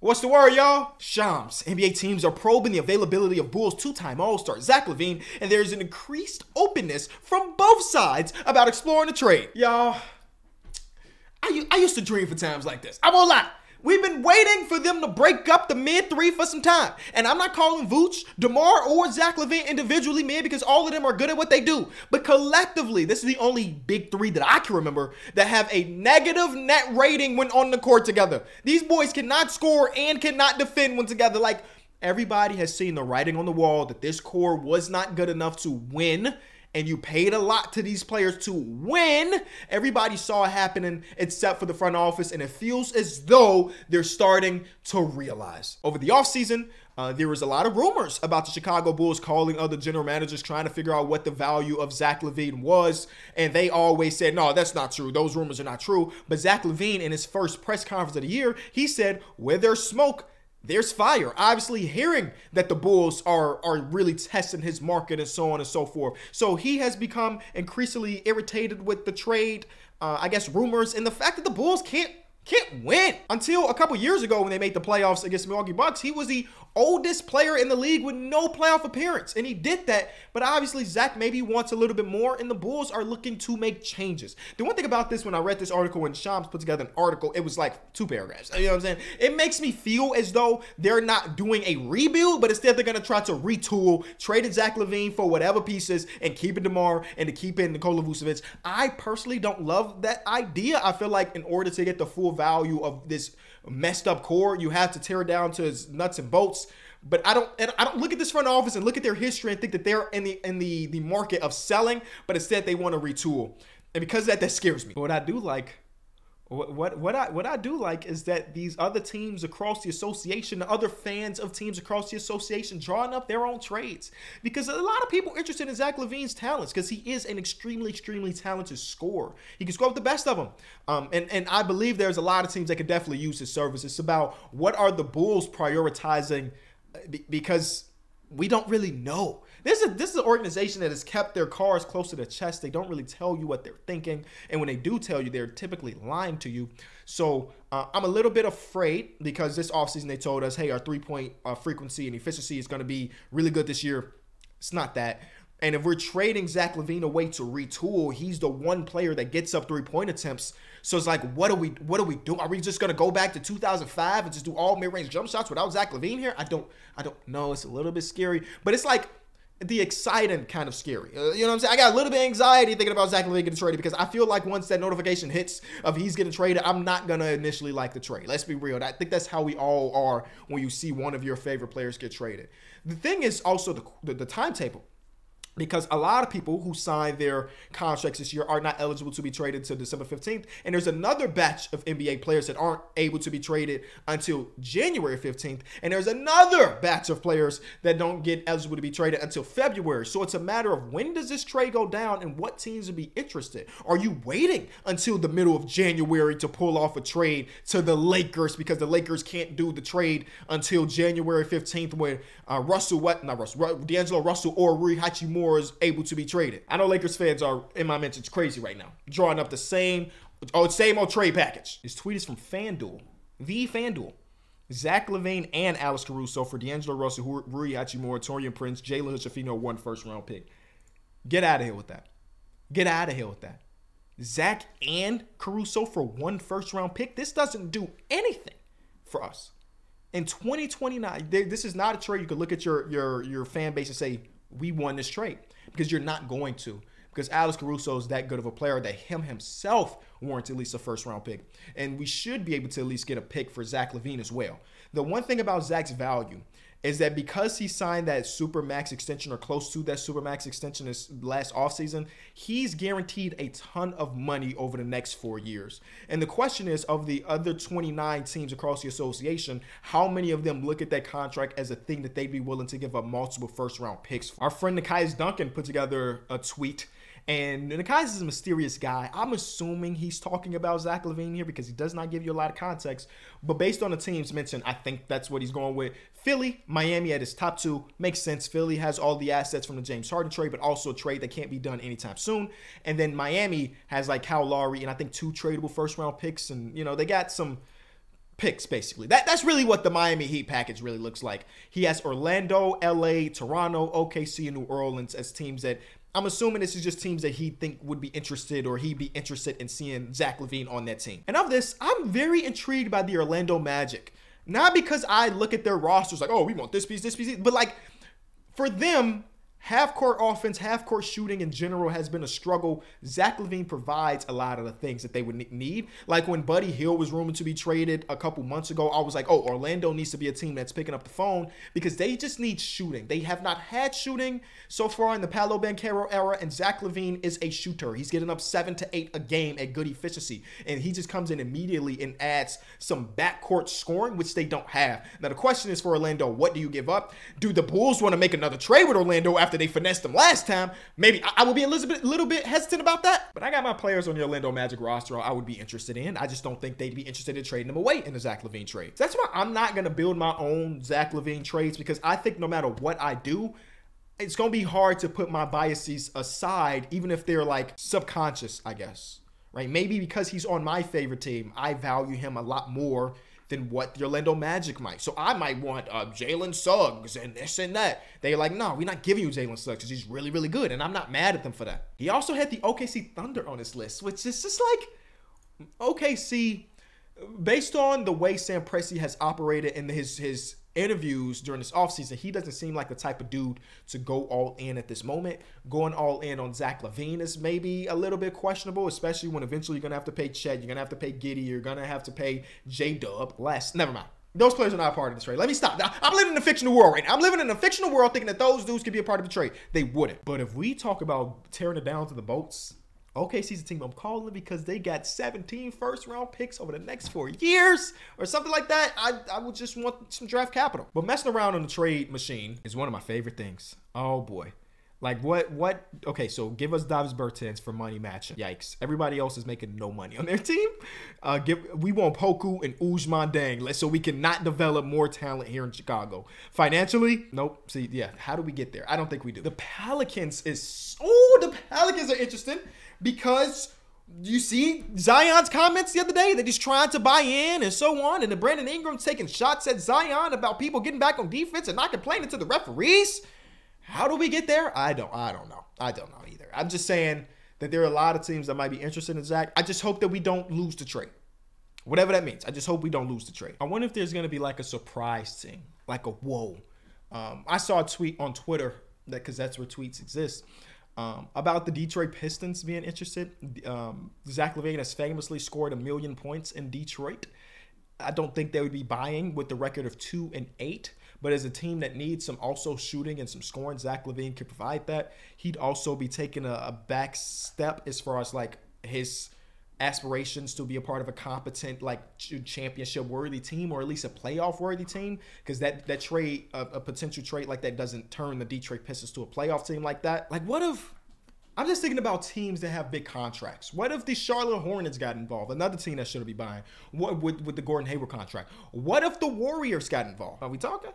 What's the word, y'all? Shams. NBA teams are probing the availability of Bulls two-time All-Star Zach LaVine, and there's an increased openness from both sides about exploring the trade. Y'all, I, I used to dream for times like this. I won't lie. We've been waiting for them to break up the mid three for some time. And I'm not calling Vooch, DeMar, or Zach LaVine individually mid because all of them are good at what they do. But collectively, this is the only big three that I can remember that have a negative net rating when on the court together. These boys cannot score and cannot defend when together. Like, everybody has seen the writing on the wall that this core was not good enough to win and you paid a lot to these players to win. Everybody saw it happening except for the front office, and it feels as though they're starting to realize. Over the offseason, uh, there was a lot of rumors about the Chicago Bulls calling other general managers trying to figure out what the value of Zach LaVine was. And they always said, no, that's not true. Those rumors are not true. But Zach LaVine, in his first press conference of the year, he said, where there's smoke, there's fire. Obviously, hearing that the Bulls are are really testing his market and so on and so forth. So he has become increasingly irritated with the trade, uh, I guess, rumors and the fact that the Bulls can't can't win. Until a couple years ago when they made the playoffs against Milwaukee Bucks, he was the oldest player in the league with no playoff appearance. And he did that. But obviously, Zach maybe wants a little bit more, and the Bulls are looking to make changes. The one thing about this, when I read this article, when Shams put together an article, it was like two paragraphs. You know what I'm saying? It makes me feel as though they're not doing a rebuild, but instead they're going to try to retool, trade Zach LaVine for whatever pieces, and keep it DeMar and to keep in Nikola Vucevic. I personally don't love that idea. I feel like in order to get the full value of this messed up core. You have to tear it down to its nuts and bolts. But I don't and I don't look at this front office and look at their history and think that they're in the in the the market of selling, but instead they want to retool. And because that that scares me. But what I do like what, what what I what I do like is that these other teams across the association, the other fans of teams across the association, drawing up their own trades because a lot of people interested in Zach LaVine's talents because he is an extremely extremely talented scorer. He can score with the best of them, um, and and I believe there's a lot of teams that could definitely use his service. It's about what are the Bulls prioritizing uh, because we don't really know. This is this is an organization that has kept their cards close to their chest. They don't really tell you what they're thinking, and when they do tell you, they're typically lying to you. So uh, I'm a little bit afraid because this offseason they told us, hey, our three point uh, frequency and efficiency is going to be really good this year. It's not that. And if we're trading Zach LaVine away to retool, he's the one player that gets up three point attempts. So it's like, what are we what are we doing? Are we just gonna go back to 2005 and just do all mid range jump shots without Zach LaVine here? I don't I don't know. It's a little bit scary, but it's like the exciting kind of scary. Uh, you know what I'm saying? I got a little bit of anxiety thinking about Zach LaVine getting traded because I feel like once that notification hits of he's getting traded, I'm not gonna initially like the trade. Let's be real. I think that's how we all are when you see one of your favorite players get traded. The thing is also the, the, the timetable because a lot of people who signed their contracts this year are not eligible to be traded until December 15th. And there's another batch of NBA players that aren't able to be traded until January 15th. And there's another batch of players that don't get eligible to be traded until February. So it's a matter of when does this trade go down and what teams will be interested? Are you waiting until the middle of January to pull off a trade to the Lakers because the Lakers can't do the trade until January 15th when uh, Russell, what, not Russell, D'Angelo Russell or Rui Hachimura is able to be traded. I know Lakers fans are, in my mentions, crazy right now, drawing up the same, oh, same old trade package. This tweet is from FanDuel, the FanDuel. Zach LaVine and Alex Caruso for D'Angelo Russell, Rui Hachimura, Taurean Prince, Jalen Hood-Schifino, one first round pick. Get out of here with that. Get out of here with that. Zach and Caruso for one first round pick. This doesn't do anything for us. In 2029, this is not a trade you could look at your your your fan base and say, we won this trade because you're not going to. Because Alex Caruso is that good of a player that him himself warrants at least a first round pick. And we should be able to at least get a pick for Zach LaVine as well. The one thing about Zach's value is that because he signed that super max extension or close to that super max extension this last offseason, he's guaranteed a ton of money over the next four years. And the question is of the other 29 teams across the association, how many of them look at that contract as a thing that they'd be willing to give up multiple first round picks? Our friend Nekias Duncan put together a tweet and Nekias is a mysterious guy. I'm assuming he's talking about Zach LaVine here because he does not give you a lot of context. But based on the teams mentioned, I think that's what he's going with. Philly, Miami at his top two makes sense. Philly has all the assets from the James Harden trade, but also a trade that can't be done anytime soon. And then Miami has like Kyle Lowry and I think two tradable first round picks. And, you know, they got some picks basically. That that's really what the Miami Heat package really looks like. He has Orlando, LA, Toronto, OKC, and New Orleans as teams that I'm assuming this is just teams that he think would be interested or he'd be interested in seeing Zach LaVine on that team. And of this, I'm very intrigued by the Orlando Magic. Not because I look at their rosters like, oh, we want this piece, this piece, but like for them, Half court offense, half court shooting in general has been a struggle. Zach LaVine provides a lot of the things that they would need. Like when Buddy Hield was rumored to be traded a couple months ago, I was like, oh, Orlando needs to be a team that's picking up the phone because they just need shooting. They have not had shooting so far in the Paolo Banchero era, and Zach LaVine is a shooter. He's getting up seven to eight a game at good efficiency, and he just comes in immediately and adds some backcourt scoring, which they don't have. Now, the question is for Orlando, what do you give up? Do the Bulls want to make another trade with Orlando after they finessed them last time, maybe I, I would be a little bit, little bit hesitant about that. But I got my players on the Orlando Magic roster I would be interested in. I just don't think they'd be interested in trading them away in the Zach LaVine trade. That's why I'm not going to build my own Zach LaVine trades because I think no matter what I do, it's going to be hard to put my biases aside, even if they're like subconscious, I guess. Right? Maybe because he's on my favorite team, I value him a lot more than what the Orlando Magic might. So I might want uh, Jalen Suggs and this and that. They're like, no, we're not giving you Jalen Suggs because he's really, really good. And I'm not mad at them for that. He also had the OKC Thunder on his list, which is just like OKC, based on the way Sam Presti has operated in his his interviews during this offseason, he doesn't seem like the type of dude to go all in at this moment. Going all in on Zach LaVine is maybe a little bit questionable, especially when eventually you're going to have to pay Chet, you're going to have to pay Giddey, you're going to have to pay J Dub less. Never mind. Those players are not part of this trade. Let me stop. I'm living in a fictional world right now. I'm living in a fictional world thinking that those dudes could be a part of the trade. They wouldn't. But if we talk about tearing it down to the bolts, OKC's a team I'm calling because they got 17 first round picks over the next four years or something like that. I, I would just want some draft capital. But messing around on the trade machine is one of my favorite things. Oh boy. Like what what okay, so give us Davis Bertans for money matching. Yikes. Everybody else is making no money on their team. Uh give we want Poku and Ousmane Dieng so we can not develop more talent here in Chicago. Financially, nope. See, yeah, how do we get there? I don't think we do. The Pelicans is oh, the Pelicans are interesting because you see Zion's comments the other day that he's trying to buy in and so on, and the Brandon Ingram's taking shots at Zion about people getting back on defense and not complaining to the referees. How do we get there? I don't. I don't know. I don't know either. I'm just saying that there are a lot of teams that might be interested in Zach. I just hope that we don't lose the trade. Whatever that means. I just hope we don't lose the trade. I wonder if there's going to be like a surprise thing, like a whoa. Um, I saw a tweet on Twitter that because that's where tweets exist um, about the Detroit Pistons being interested, um, Zach LaVine has famously scored a million points in Detroit. I don't think they would be buying with the record of two and eight. But as a team that needs some also shooting and some scoring, Zach LaVine could provide that. He'd also be taking a, a back step as far as like his aspirations to be a part of a competent like championship worthy team or at least a playoff worthy team because that that trade a, a, potential trade like that doesn't turn the Detroit Pistons to a playoff team like that like what if I'm just thinking about teams that have big contracts. What if the Charlotte Hornets got involved? Another team that should be buying. What with, with the Gordon Hayward contract? What if the Warriors got involved? Are we talking?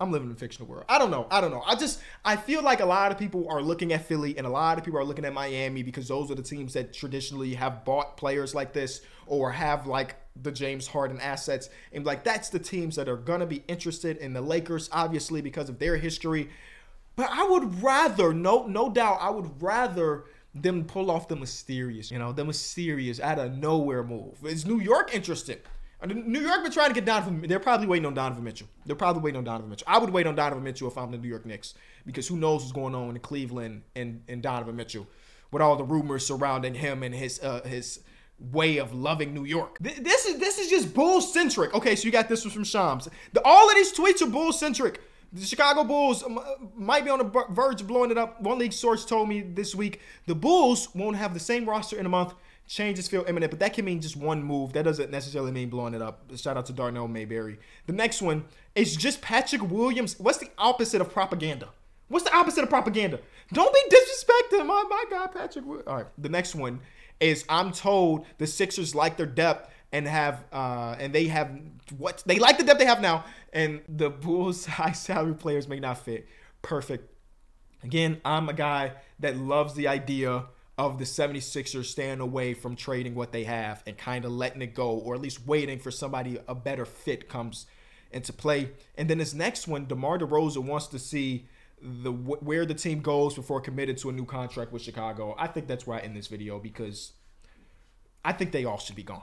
I'm living in a fictional world. I don't know. I don't know. I just I feel like a lot of people are looking at Philly and a lot of people are looking at Miami because those are the teams that traditionally have bought players like this or have like the James Harden assets. And like that's the teams that are gonna be interested in the Lakers, obviously, because of their history. But I would rather, no, no doubt, I would rather them pull off the mysterious, you know, the mysterious out of nowhere move. Is New York interested? New York been trying to get Donovan. They're probably waiting on Donovan Mitchell. They're probably waiting on Donovan Mitchell. I would wait on Donovan Mitchell if I'm the New York Knicks because who knows what's going on in Cleveland and, and Donovan Mitchell with all the rumors surrounding him and his uh, his way of loving New York. This is this is just bull centric. Okay, so you got this one from Shams. The, all of these tweets are bull centric. The Chicago Bulls um, might be on the verge of blowing it up. One league source told me this week the Bulls won't have the same roster in a month changes feel imminent, but that can mean just one move. That doesn't necessarily mean blowing it up. Shout out to Darnell Mayberry. The next one is just Patrick Williams. What's the opposite of propaganda? What's the opposite of propaganda? Don't be disrespecting my, my guy, Patrick. All right. The next one is I'm told the Sixers like their depth and have uh and they have what they like the depth they have now, and the Bulls high salary players may not fit. Perfect. Again, I'm a guy that loves the idea of the 76ers staying away from trading what they have and kind of letting it go, or at least waiting for somebody a better fit comes into play. And then this next one, DeMar DeRozan wants to see the where the team goes before committed to a new contract with Chicago. I think that's why I end this video because I think they all should be gone.